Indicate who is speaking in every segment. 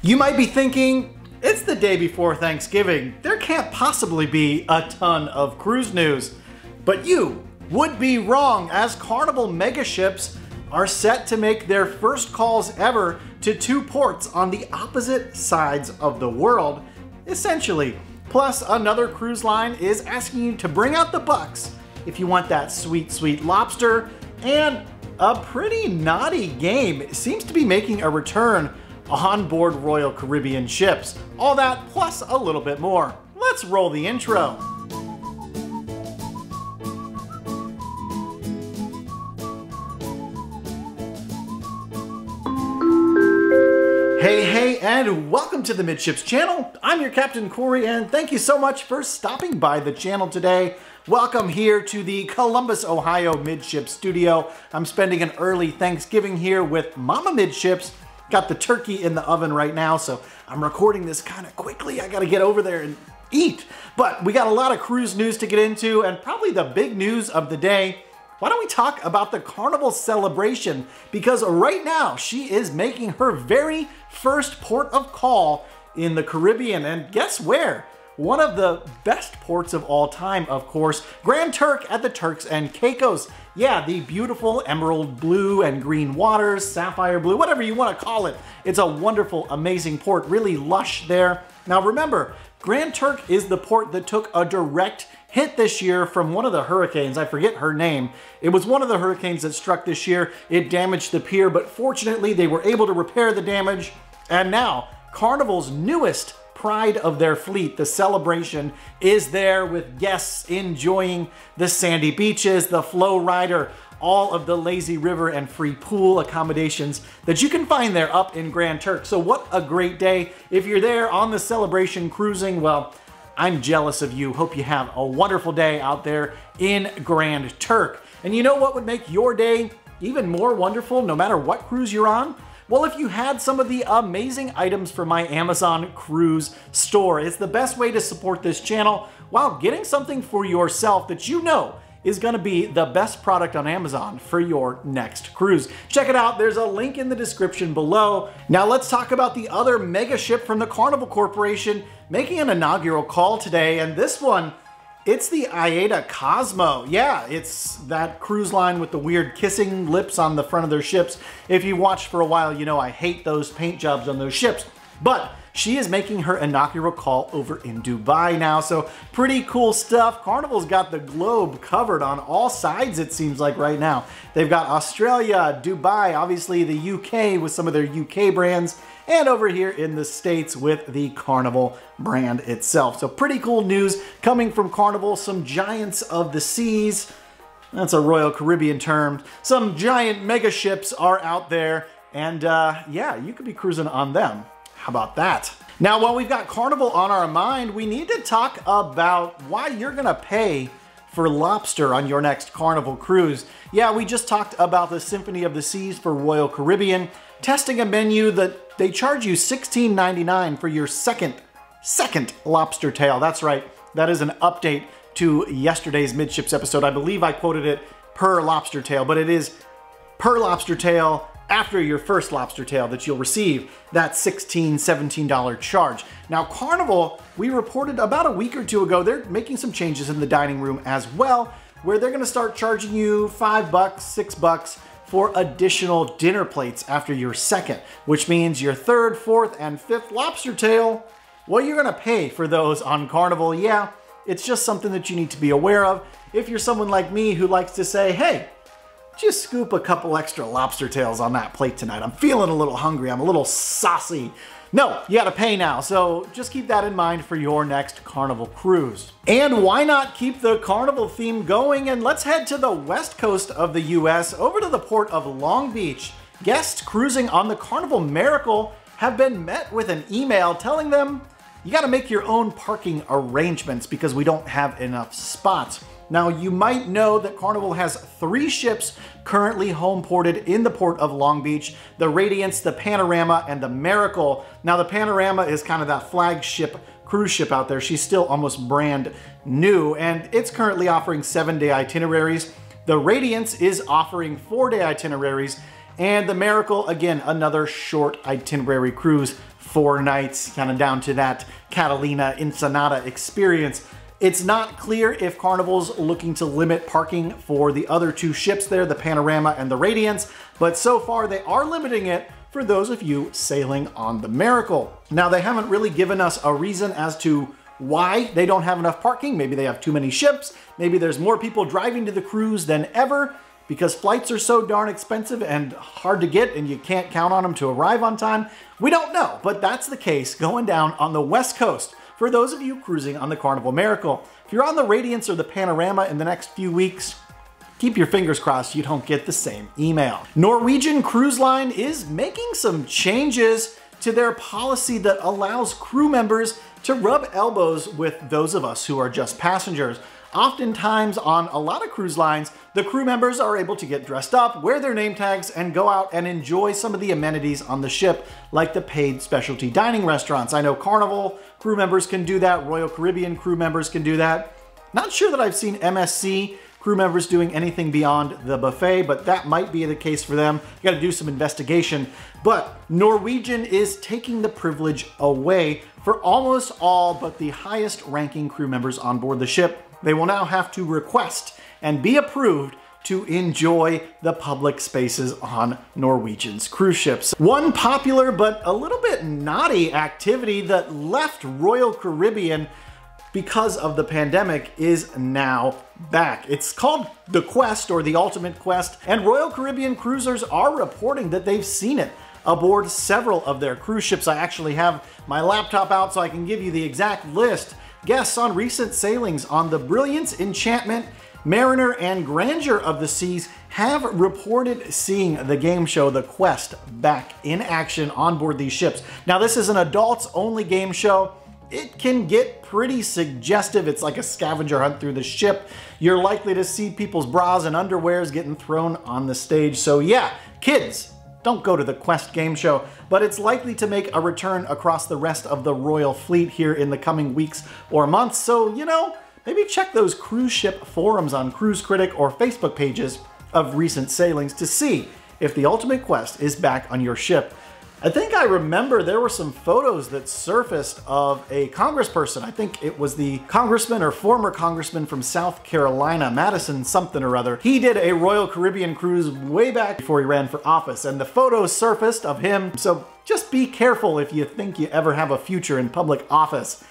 Speaker 1: You might be thinking, it's the day before Thanksgiving. There can't possibly be a ton of cruise news. But you would be wrong, as Carnival megaships are set to make their first calls ever to two ports on the opposite sides of the world, essentially. Plus, another cruise line is asking you to bring out the bucks if you want that sweet, sweet lobster. And a pretty naughty game seems to be making a return on board Royal Caribbean ships. All that plus a little bit more. Let's roll the intro. Hey, hey, and welcome to the Midships channel. I'm your Captain Corey, and thank you so much for stopping by the channel today. Welcome here to the Columbus, Ohio Midship Studio. I'm spending an early Thanksgiving here with Mama Midships. Got the turkey in the oven right now, so I'm recording this kind of quickly. I gotta get over there and eat. But we got a lot of cruise news to get into, and probably the big news of the day why don't we talk about the Carnival celebration? Because right now she is making her very first port of call in the Caribbean. And guess where? One of the best ports of all time, of course, Grand Turk at the Turks and Caicos. Yeah, the beautiful emerald blue and green waters, sapphire blue, whatever you want to call it. It's a wonderful, amazing port, really lush there. Now remember, Grand Turk is the port that took a direct hit this year from one of the hurricanes. I forget her name. It was one of the hurricanes that struck this year. It damaged the pier, but fortunately they were able to repair the damage. And now, Carnival's newest pride of their fleet, the celebration, is there with guests enjoying the sandy beaches, the flow rider, all of the lazy river and free pool accommodations that you can find there up in Grand Turk. So what a great day. If you're there on the celebration cruising, well, I'm jealous of you. Hope you have a wonderful day out there in Grand Turk. And you know what would make your day even more wonderful no matter what cruise you're on? Well, if you had some of the amazing items from my Amazon cruise store, it's the best way to support this channel while getting something for yourself that you know is going to be the best product on Amazon for your next cruise. Check it out. There's a link in the description below. Now let's talk about the other mega ship from the Carnival Corporation making an inaugural call today. And this one, it's the AIDA Cosma. Yeah, it's that cruise line with the weird kissing lips on the front of their ships. If you watched for a while, you know I hate those paint jobs on those ships. But she is making her inaugural call over in Dubai now, so pretty cool stuff. Carnival's got the globe covered on all sides, it seems like right now. They've got Australia, Dubai, obviously the UK with some of their UK brands, and over here in the States with the Carnival brand itself. So pretty cool news coming from Carnival, some giants of the seas. That's a Royal Caribbean term. Some giant mega ships are out there, and uh, yeah, you could be cruising on them. How about that? Now, while we've got Carnival on our mind, we need to talk about why you're gonna pay for lobster on your next Carnival cruise. Yeah, we just talked about the Symphony of the Seas for Royal Caribbean, testing a menu that they charge you $16.99 for your second, second lobster tail. That's right, that is an update to yesterday's Midships episode. I believe I quoted it per lobster tail, but it is per lobster tail after your first lobster tail that you'll receive that $16, $17 charge. Now Carnival, we reported about a week or two ago, they're making some changes in the dining room as well, where they're gonna start charging you five bucks, six bucks for additional dinner plates after your second, which means your third, fourth, and fifth lobster tail, well, you're gonna pay for those on Carnival. Yeah, it's just something that you need to be aware of. If you're someone like me who likes to say, hey, just scoop a couple extra lobster tails on that plate tonight. I'm feeling a little hungry. I'm a little saucy. No, you gotta pay now, so just keep that in mind for your next Carnival cruise. And why not keep the Carnival theme going and let's head to the west coast of the US, over to the port of Long Beach. Guests cruising on the Carnival Miracle have been met with an email telling them you gotta make your own parking arrangements because we don't have enough spots. Now, you might know that Carnival has three ships currently home ported in the port of Long Beach, the Radiance, the Panorama, and the Miracle. Now, the Panorama is kind of that flagship cruise ship out there. She's still almost brand new, and it's currently offering seven-day itineraries. The Radiance is offering four-day itineraries, and the Miracle, again, another short itinerary cruise four nights, kind of down to that Catalina Ensenada experience. It's not clear if Carnival's looking to limit parking for the other two ships there, the Panorama and the Radiance, but so far they are limiting it for those of you sailing on the Miracle. Now they haven't really given us a reason as to why they don't have enough parking. Maybe they have too many ships. Maybe there's more people driving to the cruise than ever because flights are so darn expensive and hard to get and you can't count on them to arrive on time. We don't know, but that's the case going down on the West Coast for those of you cruising on the Carnival Miracle. If you're on the Radiance or the Panorama in the next few weeks, keep your fingers crossed you don't get the same email. Norwegian Cruise Line is making some changes to their policy that allows crew members to rub elbows with those of us who are just passengers. Oftentimes on a lot of cruise lines, the crew members are able to get dressed up, wear their name tags, and go out and enjoy some of the amenities on the ship, like the paid specialty dining restaurants. I know Carnival crew members can do that, Royal Caribbean crew members can do that. Not sure that I've seen MSC crew members doing anything beyond the buffet, but that might be the case for them. You gotta do some investigation. But Norwegian is taking the privilege away for almost all but the highest ranking crew members on board the ship they will now have to request and be approved to enjoy the public spaces on Norwegian's cruise ships. One popular but a little bit naughty activity that left Royal Caribbean because of the pandemic is now back. It's called the Quest or the Ultimate Quest, and Royal Caribbean cruisers are reporting that they've seen it aboard several of their cruise ships. I actually have my laptop out so I can give you the exact list guests on recent sailings on the Brilliance, Enchantment, Mariner, and Grandeur of the Seas have reported seeing the game show The Quest back in action on board these ships. Now, this is an adults only game show. It can get pretty suggestive. It's like a scavenger hunt through the ship. You're likely to see people's bras and underwears getting thrown on the stage. So yeah, kids, don't go to the Quest game show, but it's likely to make a return across the rest of the Royal Fleet here in the coming weeks or months, so, you know, maybe check those cruise ship forums on Cruise Critic or Facebook pages of recent sailings to see if the Ultimate Quest is back on your ship. I think I remember there were some photos that surfaced of a congressperson. I think it was the congressman or former congressman from South Carolina, Madison something or other. He did a Royal Caribbean cruise way back before he ran for office, and the photos surfaced of him. So just be careful if you think you ever have a future in public office.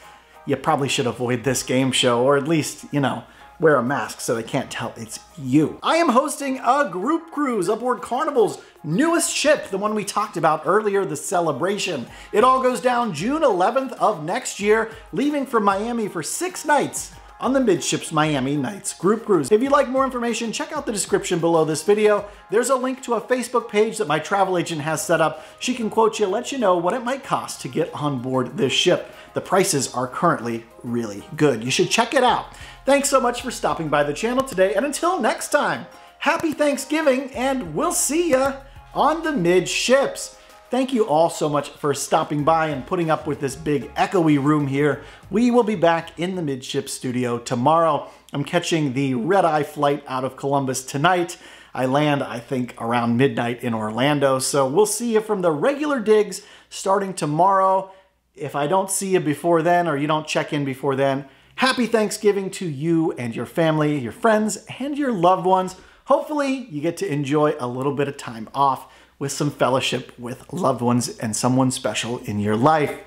Speaker 1: You probably should avoid this game show, or at least, you know, wear a mask so they can't tell it's you. I am hosting a group cruise aboard Carnival's newest ship, the one we talked about earlier, the Celebration. It all goes down June 11th of next year, leaving from Miami for six nights on the Midships Miami Nights group cruise. If you'd like more information, check out the description below this video. There's a link to a Facebook page that my travel agent has set up. She can quote you, let you know what it might cost to get on board this ship. The prices are currently really good. You should check it out. Thanks so much for stopping by the channel today, and until next time, happy Thanksgiving, and we'll see ya on the midships. Thank you all so much for stopping by and putting up with this big echoey room here. We will be back in the midship studio tomorrow. I'm catching the red-eye flight out of Columbus tonight. I land, I think, around midnight in Orlando. So we'll see you from the regular digs starting tomorrow. If I don't see you before then or you don't check in before then, Happy Thanksgiving to you and your family, your friends, and your loved ones. Hopefully, you get to enjoy a little bit of time off with some fellowship with loved ones and someone special in your life.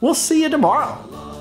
Speaker 1: We'll see you tomorrow.